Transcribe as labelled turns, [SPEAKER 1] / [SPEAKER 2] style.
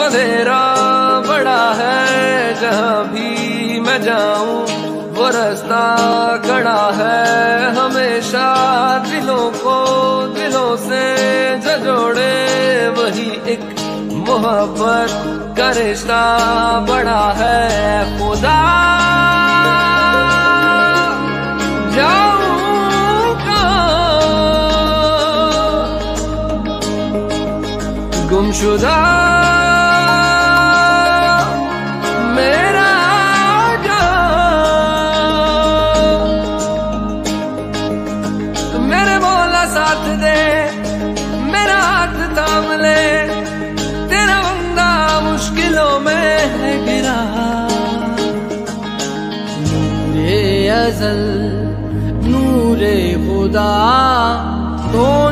[SPEAKER 1] अंधेरा बड़ा है, जहाँ भी मैं जाऊँ, वो रास्ता खड़ा है। हमेशा दिलों को दिलों से जोड़े वही एक मोहब्बत का रिश्ता बड़ा है। खुदा गुमशुदा साथ दे, मेरा हाथ थाम ले। तेरा बंदा मुश्किलों में है गिरा। नूरे अजल, नूरे खुदा दोनों